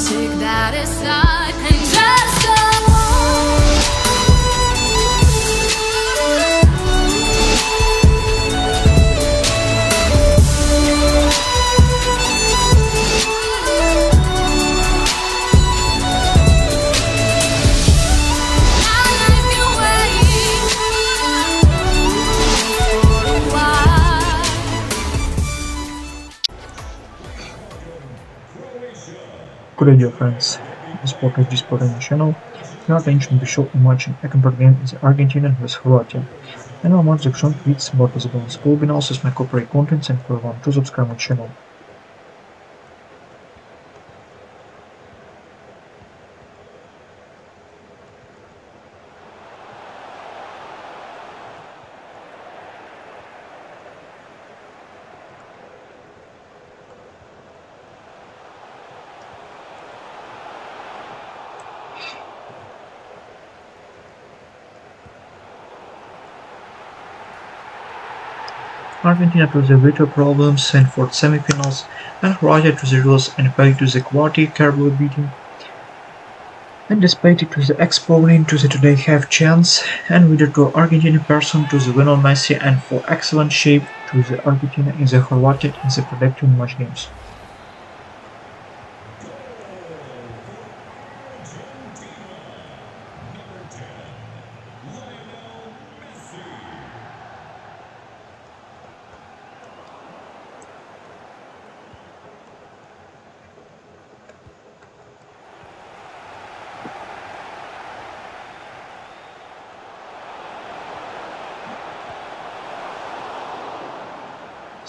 take that aside Good day dear friends, this Sport on the channel. Your attention be shown imagine a compared game is Argentina vs Croatia. And our more section tweets about the balance school bin also my corporate contents and for one to subscribe my channel. Argentina to the vital problems and for semifinals and Croatia to the rules and back to the quarter carefully beating. And despite it to the exponent to the today have chance and with to Argentina person to the Lionel Messi and for excellent shape to the Argentina in the Croatia in the predicting match games.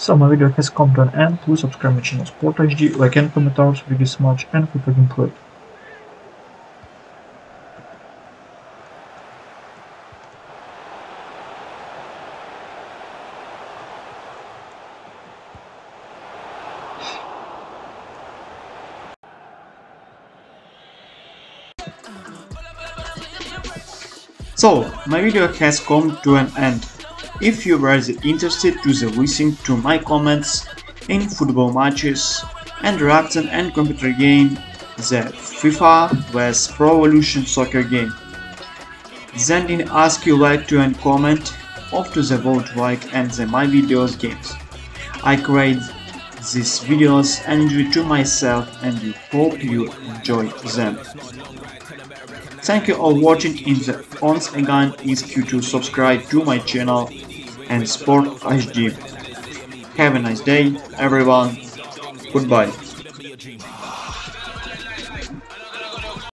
So my video has come to an end. Please subscribe my channel Sport HD, like and comments with this much and it included. So, my video has come to an end. If you were interested to the listen to my comments in football matches and reaction and computer game, the FIFA vs Pro Evolution Soccer game, then in ask you like to and comment off to the vote like and the my videos games. I create these videos and enjoy to myself and we hope you enjoy them. Thank you all watching in the once again ask you to subscribe to my channel and Sport HD. Have a nice day everyone. Goodbye.